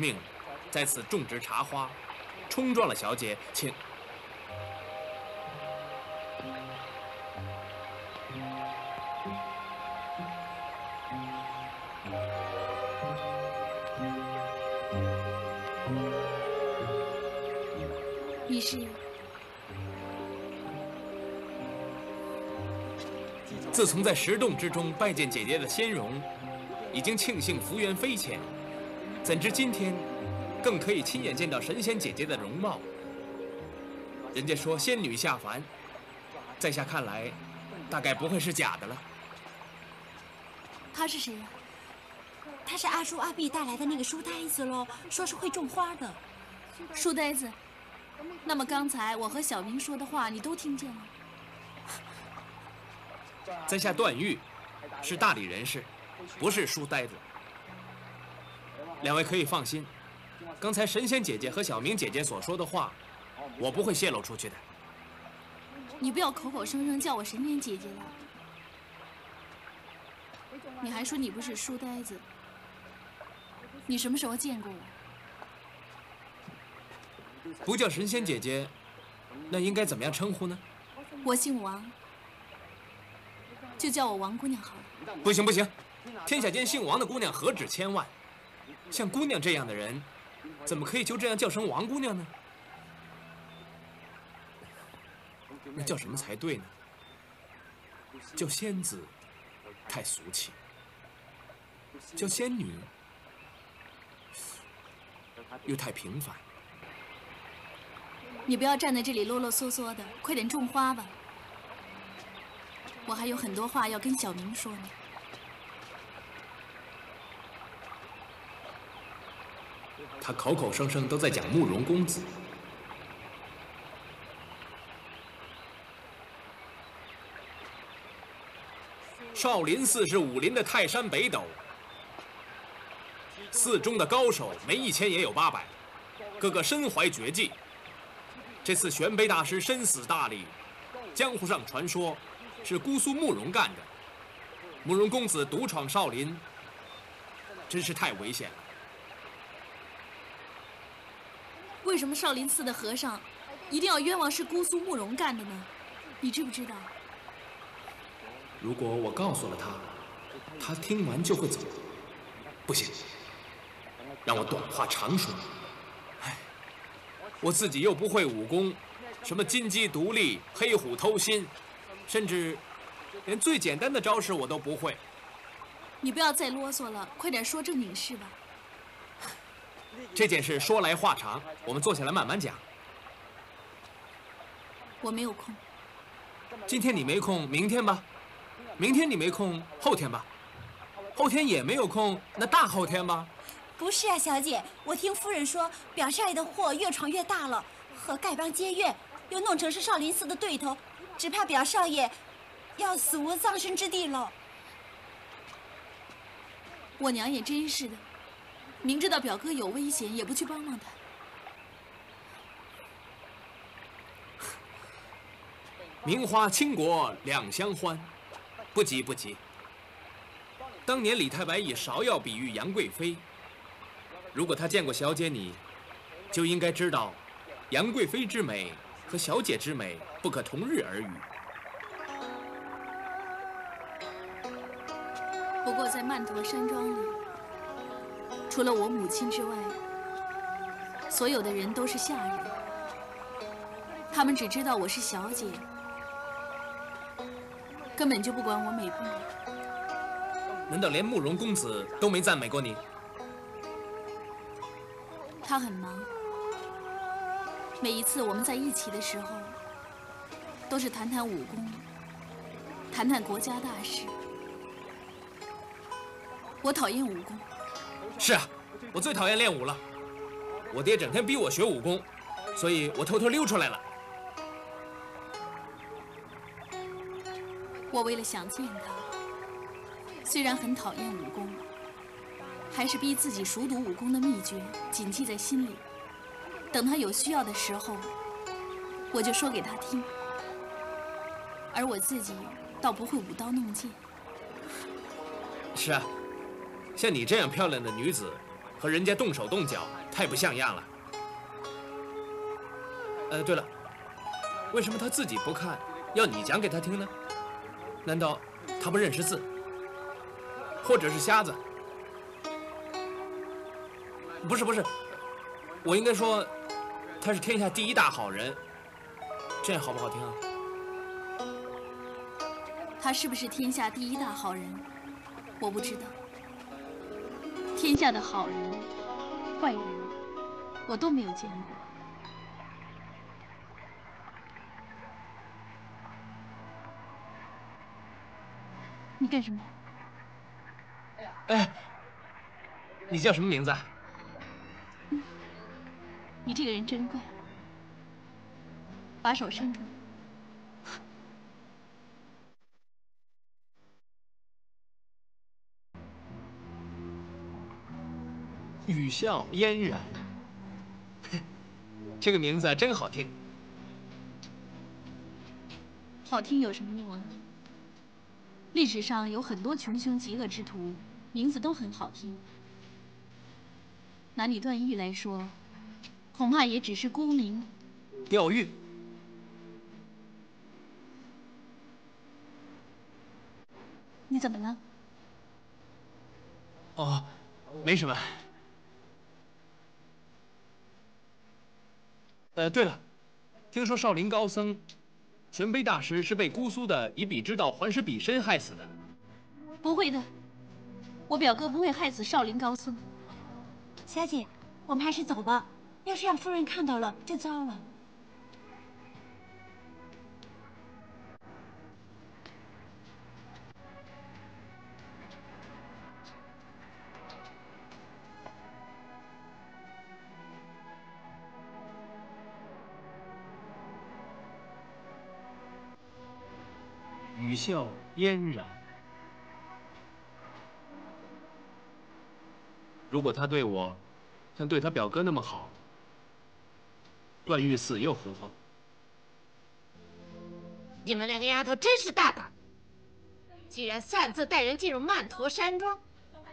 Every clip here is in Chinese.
命在此种植茶花，冲撞了小姐，请。你是？自从在石洞之中拜见姐姐的仙容，已经庆幸福缘非浅，怎知今天更可以亲眼见到神仙姐姐的容貌？人家说仙女下凡，在下看来，大概不会是假的了。他是谁呀？他是阿叔阿碧带来的那个书呆子喽，说是会种花的。书呆子。那么刚才我和小明说的话，你都听见了？在下段誉，是大理人士，不是书呆子。两位可以放心，刚才神仙姐姐和小明姐姐所说的话，我不会泄露出去的。你不要口口声声叫我神仙姐姐了。你还说你不是书呆子，你什么时候见过我？不叫神仙姐姐，那应该怎么样称呼呢？我姓王，就叫我王姑娘好了。不行不行，天下间姓王的姑娘何止千万，像姑娘这样的人，怎么可以就这样叫声王姑娘呢？那叫什么才对呢？叫仙子，太俗气；叫仙女，又太平凡。你不要站在这里啰啰嗦嗦的，快点种花吧。我还有很多话要跟小明说呢。他口口声声都在讲慕容公子。少林寺是武林的泰山北斗，寺中的高手没一千也有八百，个个身怀绝技。这次玄杯大师身死大理，江湖上传说，是姑苏慕容干的。慕容公子独闯少林，真是太危险了。为什么少林寺的和尚一定要冤枉是姑苏慕容干的呢？你知不知道？如果我告诉了他，他听完就会走。不行，让我短话长说。我自己又不会武功，什么金鸡独立、黑虎偷心，甚至连最简单的招式我都不会。你不要再啰嗦了，快点说正经事吧。这件事说来话长，我们坐下来慢慢讲。我没有空。今天你没空，明天吧。明天你没空，后天吧。后天也没有空，那大后天吧。不是啊，小姐，我听夫人说，表少爷的祸越闯越大了，和丐帮结怨，又弄成是少林寺的对头，只怕表少爷要死无葬身之地了。我娘也真是的，明知道表哥有危险，也不去帮帮他。名花倾国两相欢，不急不急。当年李太白以芍药比喻杨贵妃。如果他见过小姐你，就应该知道，杨贵妃之美和小姐之美不可同日而语。不过在曼陀山庄里，除了我母亲之外，所有的人都是下人。他们只知道我是小姐，根本就不管我美不美。难道连慕容公子都没赞美过你？他很忙，每一次我们在一起的时候，都是谈谈武功，谈谈国家大事。我讨厌武功。是啊，我最讨厌练武了。我爹整天逼我学武功，所以我偷偷溜出来了。我为了想见他，虽然很讨厌武功。还是逼自己熟读武功的秘诀，谨记在心里。等他有需要的时候，我就说给他听。而我自己倒不会舞刀弄剑。是啊，像你这样漂亮的女子，和人家动手动脚，太不像样了。呃，对了，为什么他自己不看，要你讲给他听呢？难道他不认识字，或者是瞎子？不是不是，我应该说他是天下第一大好人，这样好不好听啊？他是不是天下第一大好人，我不知道。天下的好人、坏人，我都没有见过。你干什么？哎，你叫什么名字？你这个人真怪，把手伸出来。雨笑嫣然，这个名字真好听。好听有什么用啊？历史上有很多穷凶极恶之徒，名字都很好听。拿你段誉来说，恐怕也只是沽名。钓誉。你怎么了？哦，没什么。呃，对了，听说少林高僧玄悲大师是被姑苏的以彼之道还施彼身害死的。不会的，我表哥不会害死少林高僧。小姐，我们还是走吧，要是让夫人看到了，就糟了。雨笑嫣然。如果他对我像对他表哥那么好，段誉死又何妨？你们两个丫头真是大胆，居然擅自带人进入曼陀山庄，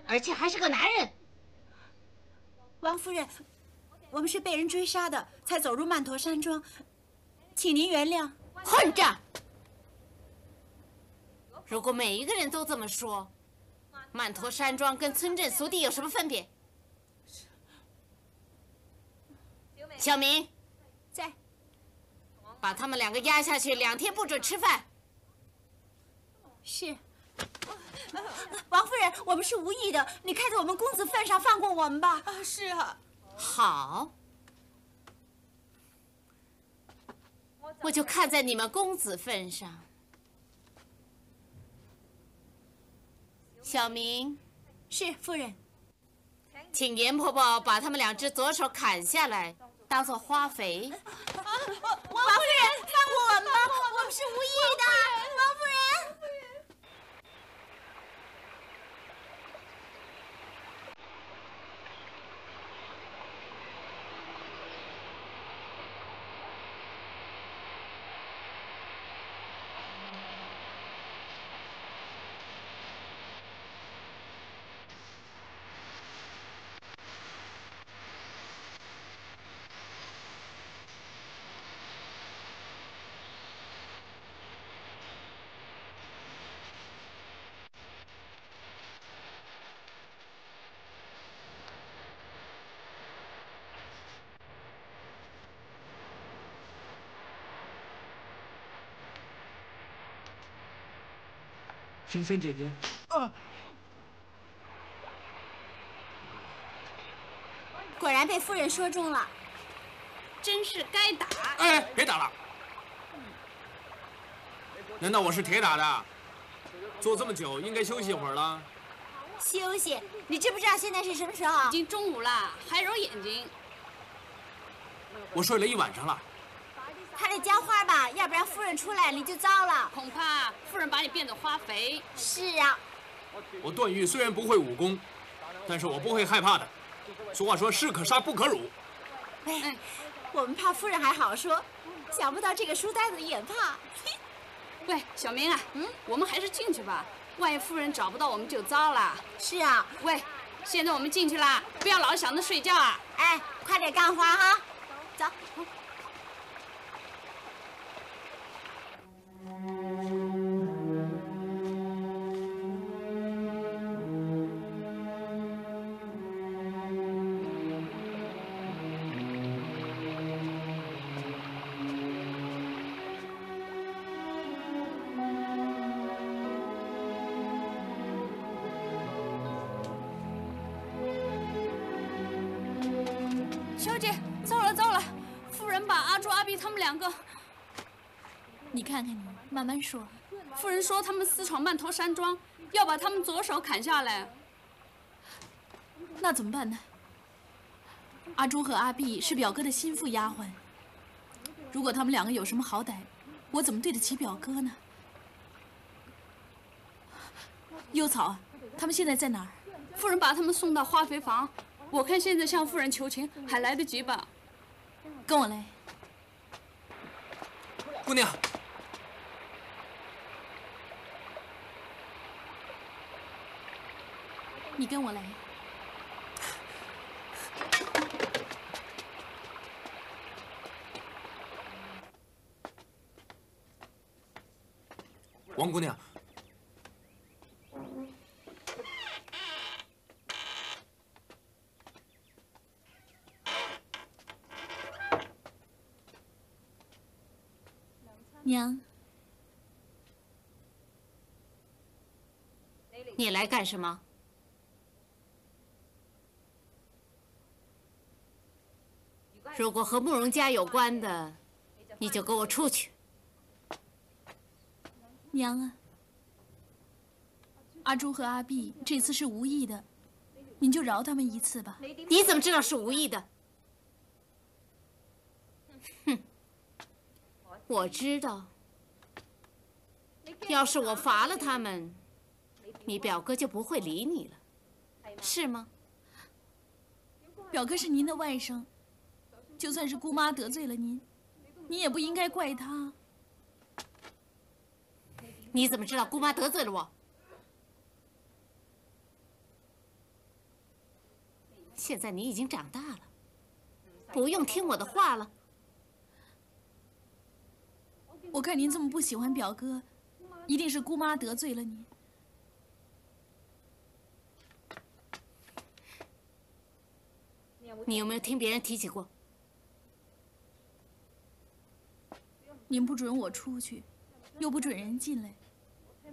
而且还是个男人。王夫人，我们是被人追杀的，才走入曼陀山庄，请您原谅。混账！如果每一个人都这么说，曼陀山庄跟村镇俗地有什么分别？小明，在。把他们两个押下去，两天不准吃饭。是。王夫人，我们是无意的，你看在我们公子份上放过我们吧。啊，是啊。好，我就看在你们公子份上。小明，是夫人，请严婆婆把他们两只左手砍下来，当做花肥。王夫人，放过我们吧，我们是无意的。王夫人。菲菲姐姐，啊！果然被夫人说中了，真是该打！哎，别打了！难道我是铁打的？坐这么久，应该休息一会儿了。休息？你知不知道现在是什么时候？已经中午了，还揉眼睛。我睡了一晚上了。还得浇花吧，要不然夫人出来你就糟了。恐怕夫人把你变得花肥。是啊。我段誉虽然不会武功，但是我不会害怕的。俗话说，士可杀不可辱。哎，我们怕夫人还好说，想不到这个书呆子也怕。喂，小明啊，嗯，我们还是进去吧，万一夫人找不到我们就糟了。是啊。喂，现在我们进去啦，不要老想着睡觉啊！哎，快点干活哈！走。慢慢说。夫人说他们私闯曼陀山庄，要把他们左手砍下来。那怎么办呢？阿朱和阿碧是表哥的心腹丫鬟，如果他们两个有什么好歹，我怎么对得起表哥呢？幽草，他们现在在哪儿？夫人把他们送到化肥房。我看现在向夫人求情还来得及吧？跟我来，姑娘。你跟我来。王姑娘。娘，你来干什么？如果和慕容家有关的，你就给我出去。娘啊，阿朱和阿碧这次是无意的，您就饶他们一次吧。你怎么知道是无意的？哼，我知道。要是我罚了他们，你表哥就不会理你了，是吗？表哥是您的外甥，就算是姑妈得罪了您，您也不应该怪她。你怎么知道姑妈得罪了我？现在你已经长大了，不用听我的话了。我看您这么不喜欢表哥。一定是姑妈得罪了您。你有没有听别人提起过？您不准我出去，又不准人进来，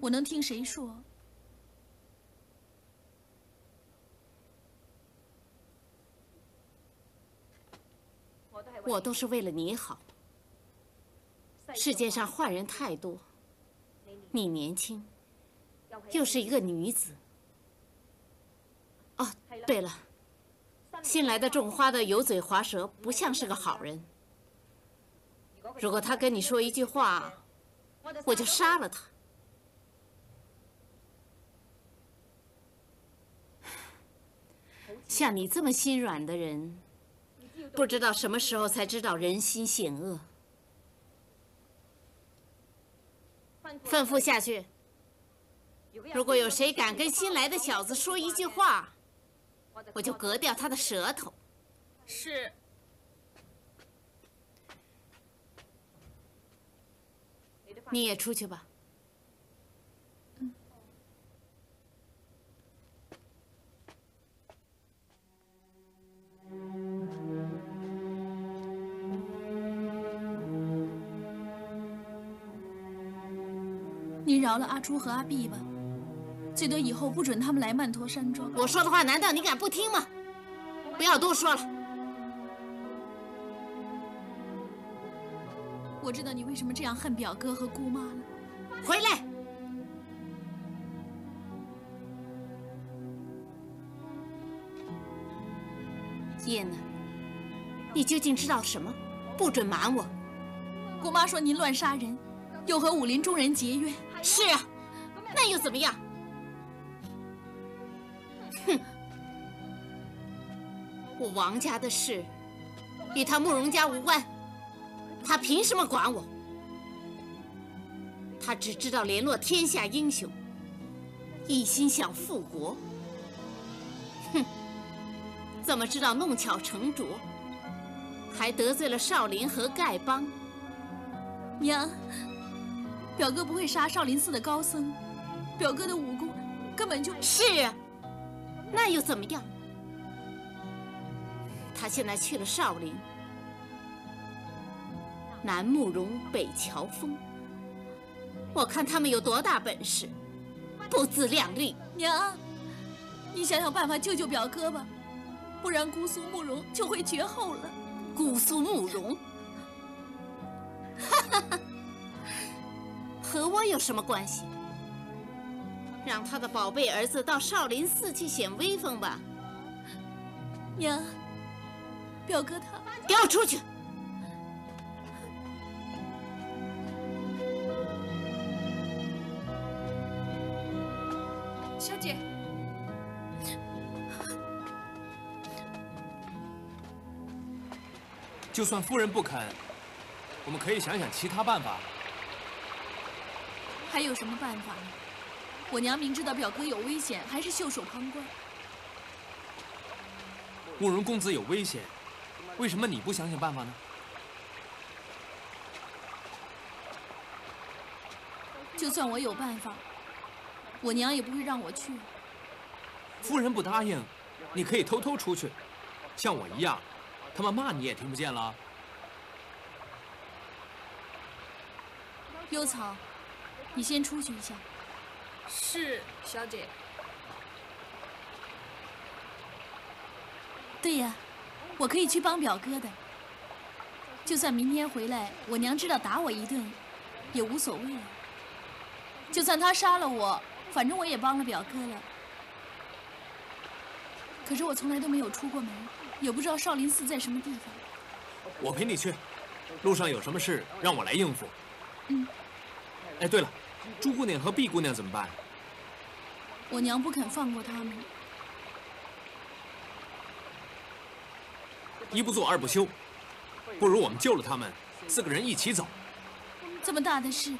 我能听谁说？我都是为了你好。世界上坏人太多。你年轻，又是一个女子。哦，对了，新来的种花的油嘴滑舌，不像是个好人。如果他跟你说一句话，我就杀了他。像你这么心软的人，不知道什么时候才知道人心险恶。吩咐下去。如果有谁敢跟新来的小子说一句话，我就割掉他的舌头。是。你也出去吧。您饶了阿朱和阿碧吧，最多以后不准他们来曼陀山庄。我说的话难道你敢不听吗？不要多说了。我知道你为什么这样恨表哥和姑妈了。回来。燕呢？你究竟知道什么？不准瞒我。姑妈说您乱杀人，又和武林中人结怨。是啊，那又怎么样？哼，我王家的事与他慕容家无关，他凭什么管我？他只知道联络天下英雄，一心想复国。哼，怎么知道弄巧成拙，还得罪了少林和丐帮？娘，表哥不会杀少林寺的高僧，表哥的武功根本就……是啊，那又怎么样？他现在去了少林，南慕容，北乔峰，我看他们有多大本事，不自量力。娘，你想想办法救救表哥吧，不然姑苏慕容就会绝后了。姑苏慕容，哈哈哈，和我有什么关系？让他的宝贝儿子到少林寺去显威风吧。娘。表哥他，给我出去！小姐，就算夫人不肯，我们可以想想其他办法。还有什么办法呢？我娘明知道表哥有危险，还是袖手旁观。慕容公子有危险。为什么你不想想办法呢？就算我有办法，我娘也不会让我去。夫人不答应，你可以偷偷出去，像我一样，他们骂你也听不见了。幽草，你先出去一下。是，小姐。对呀。我可以去帮表哥的，就算明天回来，我娘知道打我一顿，也无所谓。就算他杀了我，反正我也帮了表哥了。可是我从来都没有出过门，也不知道少林寺在什么地方。我陪你去，路上有什么事让我来应付。嗯。哎，对了，朱姑娘和毕姑娘怎么办？我娘不肯放过他们。一不做二不休，不如我们救了他们，四个人一起走。这么大的事，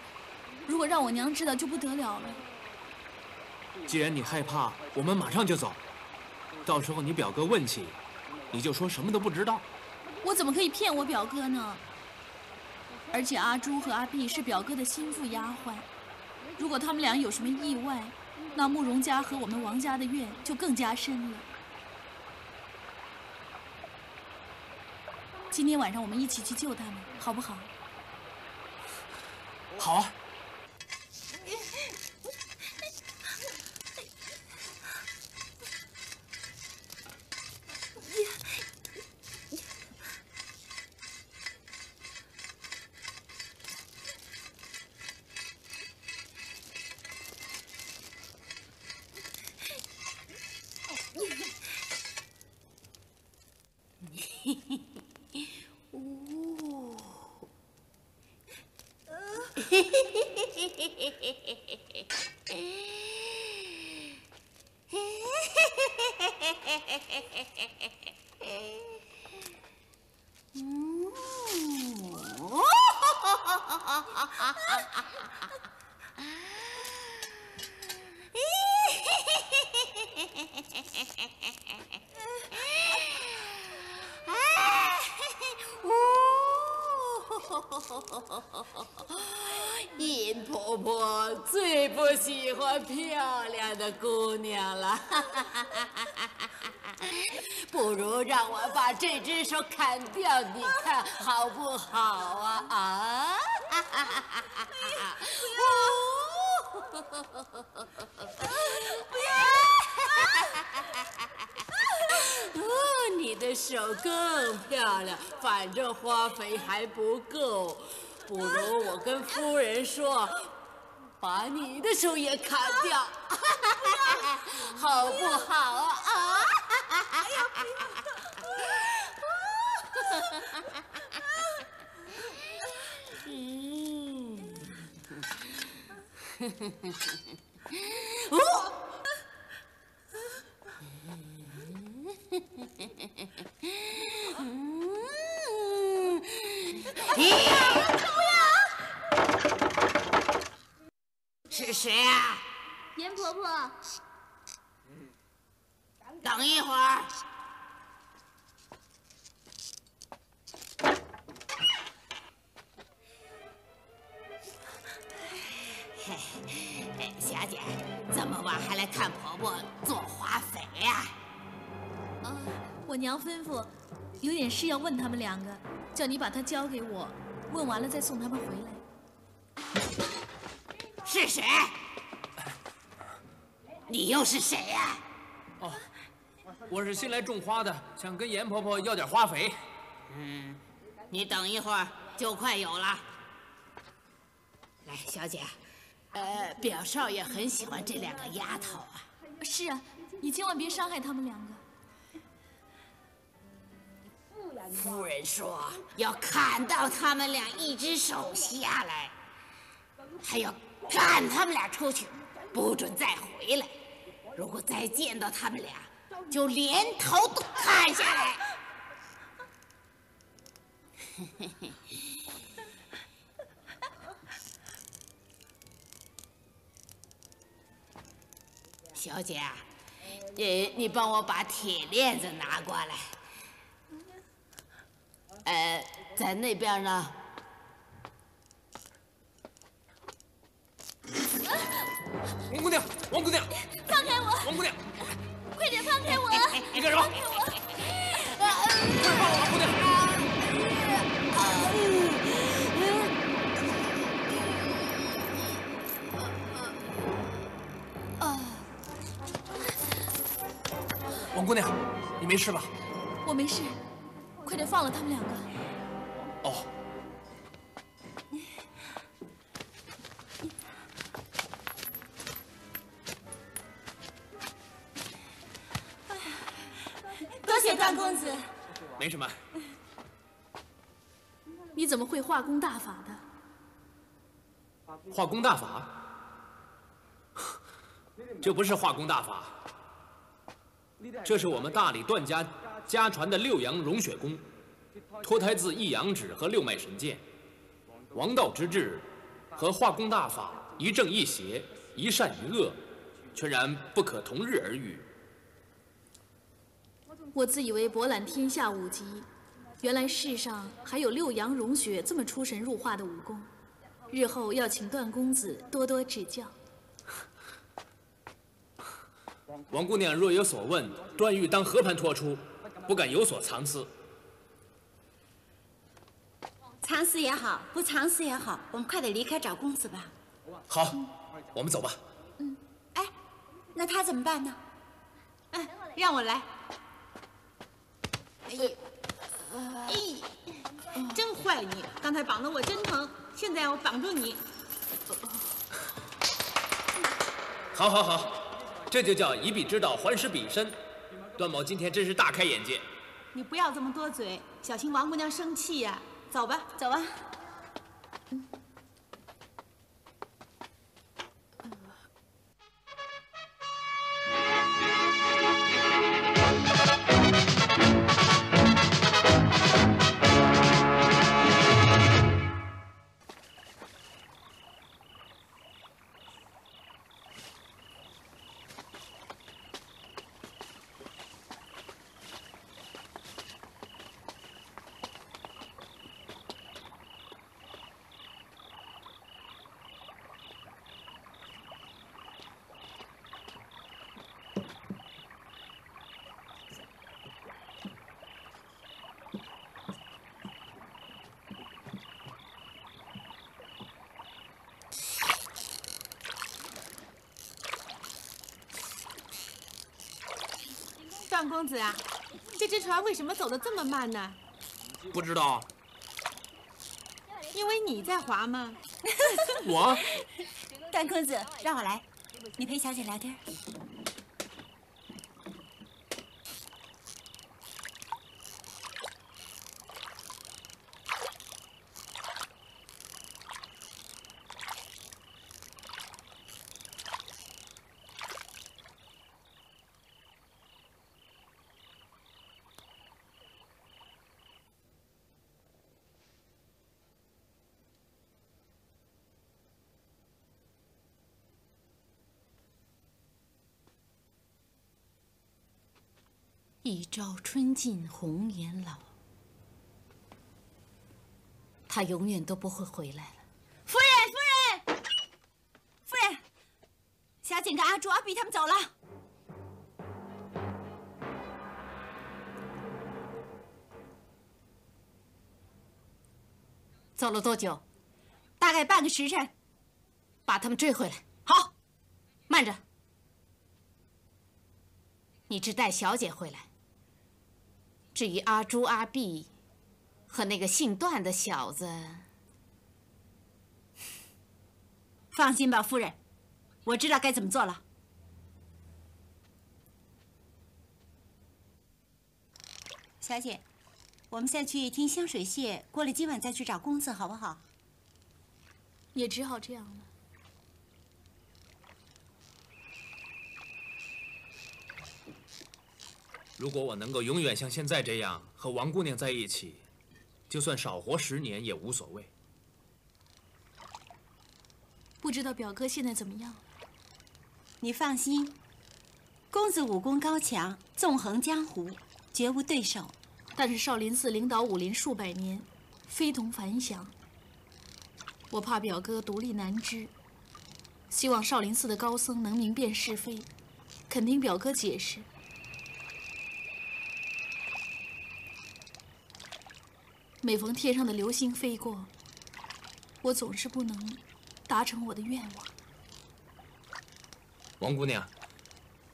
如果让我娘知道就不得了了。既然你害怕，我们马上就走。到时候你表哥问起，你就说什么都不知道。我怎么可以骗我表哥呢？而且阿朱和阿碧是表哥的心腹丫鬟，如果他们俩有什么意外，那慕容家和我们王家的怨就更加深了。今天晚上我们一起去救他们，好不好？好啊。Ooh. 殷婆婆最不喜欢漂亮的姑娘了，不如让我把这只手砍掉，你看好不好啊？啊！你的手更漂亮，反正花费还不够。不如我跟夫人说，把你的手也砍掉，好不好啊？哎呀！嗯，吩咐，有点事要问他们两个，叫你把他交给我，问完了再送他们回来。是谁？你又是谁呀？哦，我是新来种花的，想跟严婆婆要点花肥。嗯，你等一会儿就快有了。来，小姐，呃，表少爷很喜欢这两个丫头啊。是啊，你千万别伤害他们两个。夫人说要砍到他们俩一只手下来，还要赶他们俩出去，不准再回来。如果再见到他们俩，就连头都砍下来。小姐，呃，你帮我把铁链子拿过来。呃，在那边呢。王姑娘，王姑娘，放开我！王姑娘，快点放开我！你干什么？放开我！快放我，王姑娘！王姑娘，你没事吧？我没事，快点放了他们两个。哦，多谢段公子。没什么。你怎么会化工大法的？化工大法？这不是化工大法，这是我们大理段家家传的六阳融血功，脱胎自一阳指和六脉神剑。王道之治和化功大法一正一邪，一善一恶，全然不可同日而语。我自以为博览天下武技，原来世上还有六阳融血这么出神入化的武功。日后要请段公子多多指教。王姑娘若有所问，段誉当和盘托出，不敢有所藏私。藏私也好，不藏私也好，我们快点离开找公子吧。好，我们走吧。嗯哎，那他怎么办呢？哎，让我来。哎呀，哎，真坏你！刚才绑得我真疼，现在我绑住你。好，好，好，这就叫以彼之道还施彼身。段某今天真是大开眼界。你不要这么多嘴，小心王姑娘生气呀、走吧，走吧。段公子啊，这只船为什么走得这么慢呢？不知道因为你在划吗？我 段公子，让我来，你陪小姐聊天。朝春尽红颜老，他永远都不会回来了。夫人，夫人，夫人，小姐跟阿阿朱、阿碧他们走了。走了多久？大概半个时辰。把他们追回来。好，慢着，你只带小姐回来。至于阿朱、阿碧和那个姓段的小子，放心吧，夫人，我知道该怎么做了。小姐，我们先去听香水榭，过了今晚再去找公子，好不好？也只好这样了。如果我能够永远像现在这样和王姑娘在一起，就算少活十年也无所谓。不知道表哥现在怎么样？你放心，公子武功高强，纵横江湖，绝无对手。但是少林寺领导武林数百年，非同凡响。我怕表哥独立难支，希望少林寺的高僧能明辨是非，肯听表哥解释。每逢天上的流星飞过，我总是不能达成我的愿望。王姑娘，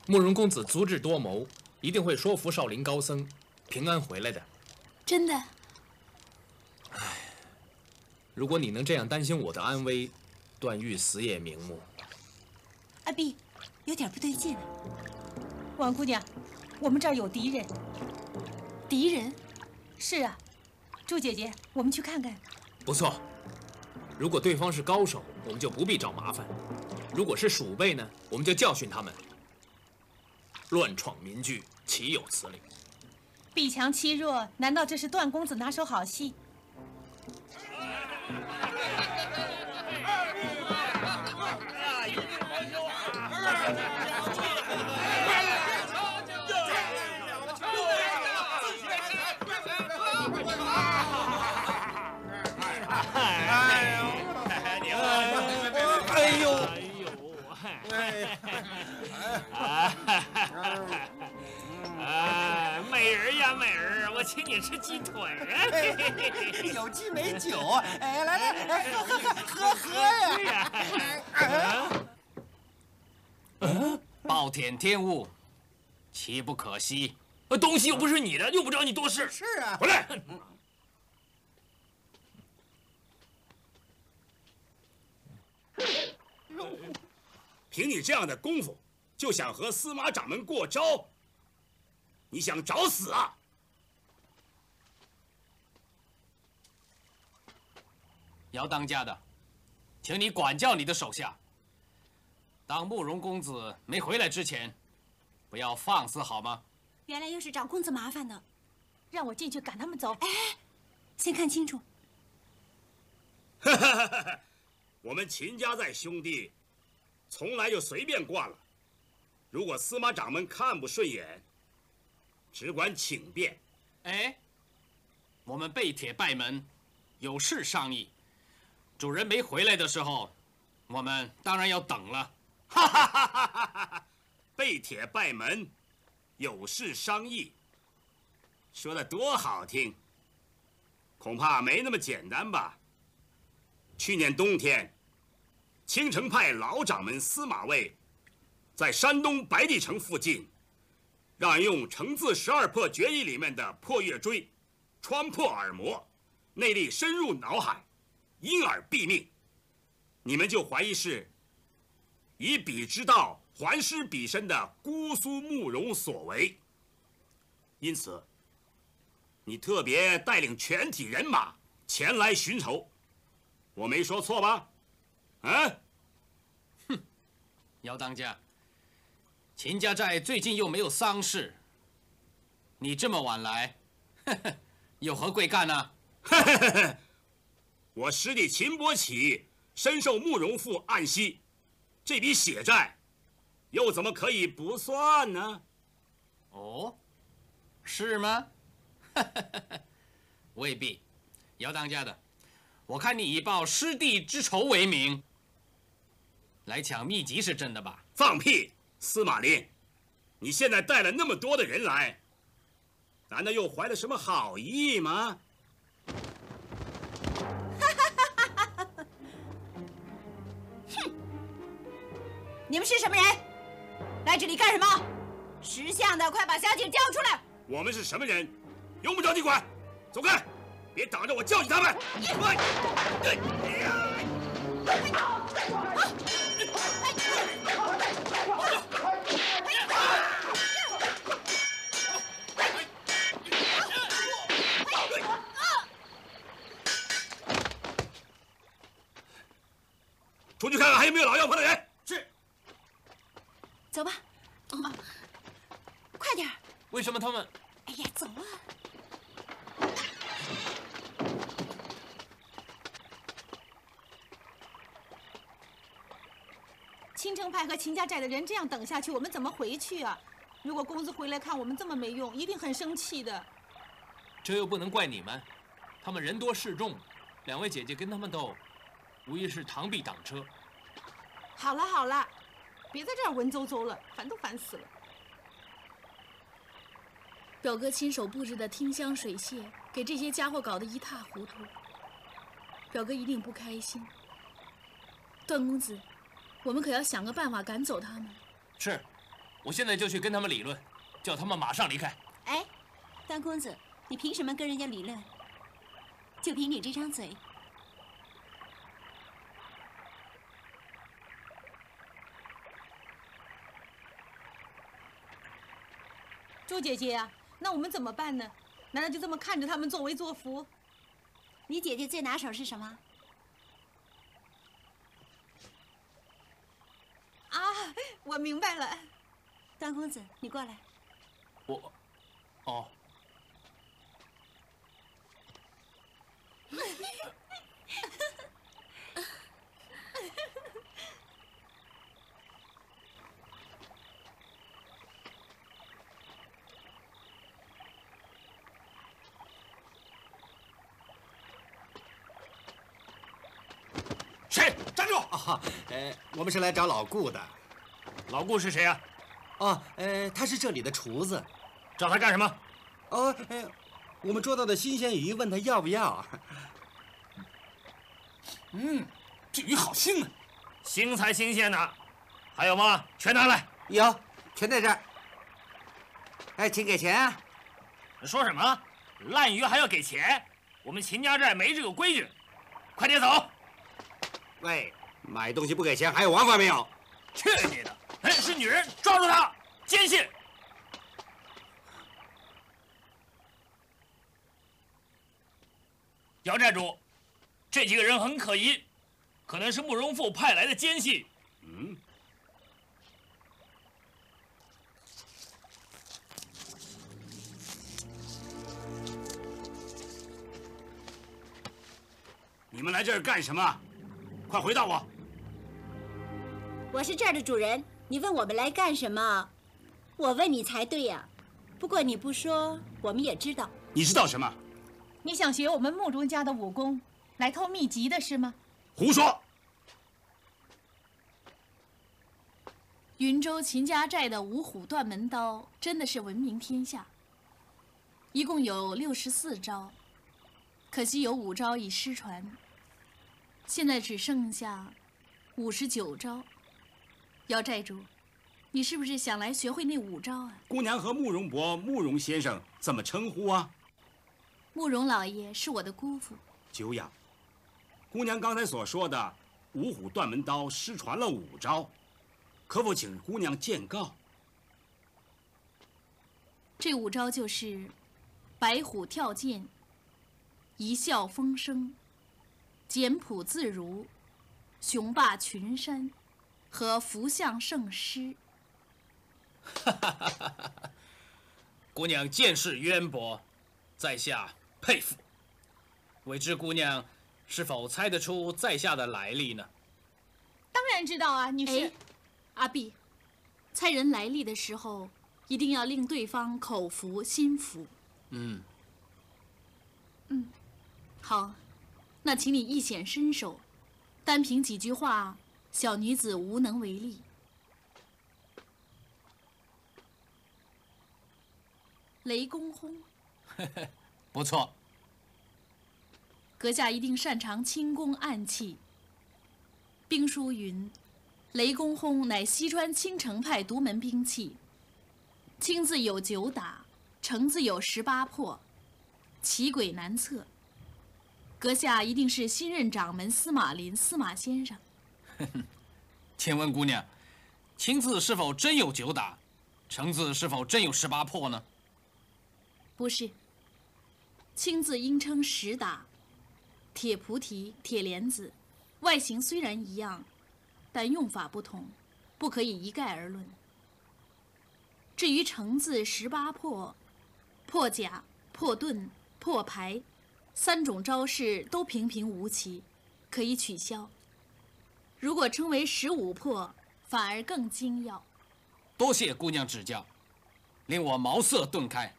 慕容公子足智多谋，一定会说服少林高僧平安回来的。真的？如果你能这样担心我的安危，段誉死也瞑目。阿碧，有点不对劲了。王姑娘，我们这儿有敌人。敌人？是啊。祝姐姐，我们去看看。不错，如果对方是高手，我们就不必找麻烦；如果是鼠辈呢，我们就教训他们。乱闯民居，岂有此理！比强欺弱，难道这是段公子拿手好戏？我请你吃鸡腿啊！有鸡没酒，哎，来来，喝喝喝喝喝呀！嗯，暴殄天物，岂不可惜？东西又不是你的，用不着你多事。是啊，回来。凭你这样的功夫，就想和司马掌门过招？你想找死啊？姚当家的，请你管教你的手下。当慕容公子没回来之前，不要放肆好吗？原来又是找公子麻烦的，让我进去赶他们走。哎，先看清楚。我们秦家在兄弟。从来就随便惯了。如果司马掌门看不顺眼，只管请便。哎，我们背铁拜门，有事商议。主人没回来的时候，我们当然要等了。哈哈哈哈哈哈！背铁拜门，有事商议，说的多好听。恐怕没那么简单吧？去年冬天。青城派老掌门司马卫，在山东白帝城附近，让人用成字十二破绝艺里面的破月锥，穿破耳膜，内力深入脑海，因而毙命。你们就怀疑是以彼之道还施彼身的姑苏慕容所为。因此，你特别带领全体人马前来寻仇，我没说错吧？啊！哼，姚当家，秦家寨最近又没有丧事，你这么晚来，有何贵干呢？我师弟秦伯起深受慕容复暗惜，这笔血债，又怎么可以不算呢？哦，是吗？未必，姚当家的，我看你以报师弟之仇为名。来抢秘籍是真的吧？放屁！司马林，你现在带了那么多的人来，难道又怀了什么好意吗？你们是什么人？来这里干什么？识相的，快把小姐交出来！我们是什么人？用不着你管，走开！别挡着我教训他们！快！出去看看还有没有老要饭的人。是。走吧。哦，快点儿！为什么他们？哎呀，走啊！青城派和秦家寨的人这样等下去，我们怎么回去啊？如果公子回来看我们这么没用，一定很生气的。这又不能怪你们，他们人多势众，两位姐姐跟他们斗，无疑是螳臂挡车。好了好了，别在这儿文绉绉了，烦都烦死了。表哥亲手布置的听香水榭，给这些家伙搞得一塌糊涂。表哥一定不开心。段公子，我们可要想个办法赶走他们。是，我现在就去跟他们理论，叫他们马上离开。哎，段公子，你凭什么跟人家理论？就凭你这张嘴？朱姐姐、啊，那我们怎么办呢？难道就这么看着他们作威作福？你姐姐最拿手是什么？啊，我明白了。段公子，你过来。我，哦。谁？站住！啊，呃，我们是来找老顾的。老顾是谁呀、啊？哦，呃，他是这里的厨子。找他干什么？哦，呃，我们捉到的新鲜鱼，问他要不要。嗯，这鱼好腥啊！腥才新鲜呢。还有吗？全拿来。有，全在这儿。哎，请给钱啊！说什么？烂鱼还要给钱？我们秦家寨没这个规矩。快点走！喂，买东西不给钱，还有王法没有？去你的！哎，是女人，抓住她，奸细！姚寨主，这几个人很可疑，可能是慕容复派来的奸细。嗯。你们来这儿干什么？快回答我！我是这儿的主人，你问我们来干什么？我问你才对呀。不过你不说，我们也知道。你知道什么？你想学我们慕容家的武功，来偷秘籍的是吗？胡说！云州秦家寨的五虎断门刀真的是闻名天下，一共有六十四招，可惜有五招已失传。现在只剩下五十九招，姚寨主，你是不是想来学会那五招啊？姑娘和慕容伯、慕容先生怎么称呼啊？慕容老爷是我的姑父。久仰，姑娘刚才所说的五虎断门刀失传了五招，可否请姑娘见告？这五招就是白虎跳涧、一笑风生。简朴自如，雄霸群山，和福相圣师。姑娘见识渊博，在下佩服。未知姑娘是否猜得出在下的来历呢？当然知道啊，女士、哎、阿碧。猜人来历的时候，一定要令对方口服心服。嗯。嗯，好。那请你一显身手，单凭几句话，小女子无能为力。雷公轰 不错。阁下一定擅长轻功暗器。兵书云雷公轰乃西川青城派独门兵器。青字有九打城字有十八破。奇诡难测。阁下一定是新任掌门司马林司马先生。请问姑娘，青字是否真有九打？橙字是否真有十八破呢？不是。青字应称十打，铁菩提、铁莲子，外形虽然一样，但用法不同，不可以一概而论。至于橙字十八破，破甲、破盾、破牌，三种招式都平平无奇，可以取消。如果称为十五破，反而更精要。多谢姑娘指教，令我茅塞顿开。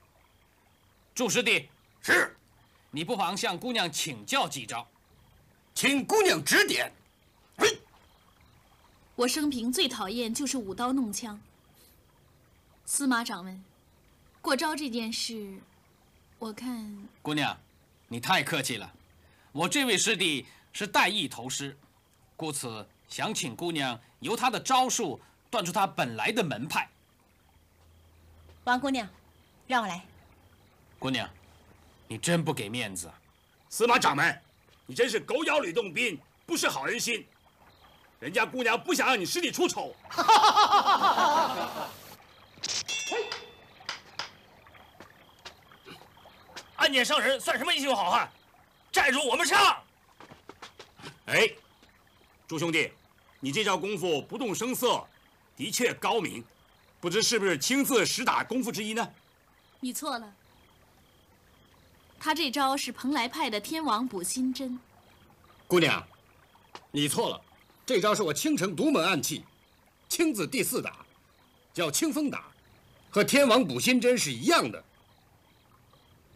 祝师弟，是，你不妨向姑娘请教几招，请姑娘指点。我生平最讨厌就是舞刀弄枪。司马掌门，过招这件事，我看姑娘，你太客气了。我这位师弟是带艺投师，故此想请姑娘由他的招数断出他本来的门派。王姑娘，让我来。姑娘，你真不给面子。司马掌门，你真是狗咬吕洞宾，不识好人心。人家姑娘不想让你师弟出丑。暗箭伤人算什么英雄好汉？寨主，我们上！哎，朱兄弟，你这招功夫不动声色，的确高明，不知是不是青字实打功夫之一呢？你错了，他这招是蓬莱派的天王补心针。姑娘，你错了，这招是我青城独门暗器，青字第四打，叫清风打，和天王补心针是一样的。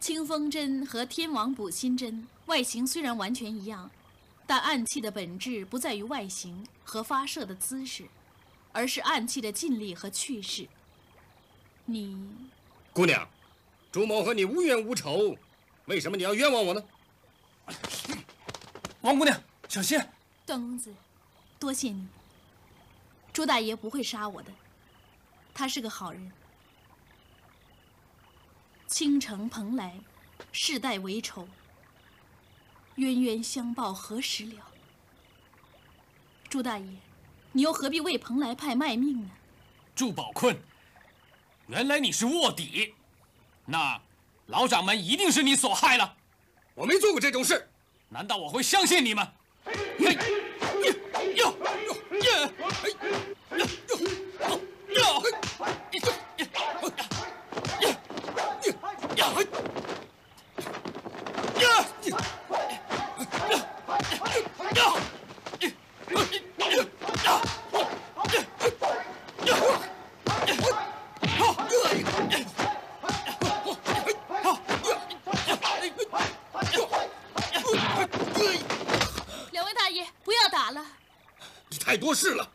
清风针和天王补心针外形虽然完全一样，但暗器的本质不在于外形和发射的姿势，而是暗器的劲力和去势。你，姑娘，朱某和你无冤无仇，为什么你要冤枉我呢？王姑娘，小心！段公子，多谢你。朱大爷不会杀我的，他是个好人。倾城蓬莱，世代为仇。冤冤相报何时了？朱大爷，你又何必为蓬莱派卖命呢？祝宝坤，原来你是卧底，那老掌门一定是你所害了。我没做过这种事，难道我会相信你们？哟太多事了。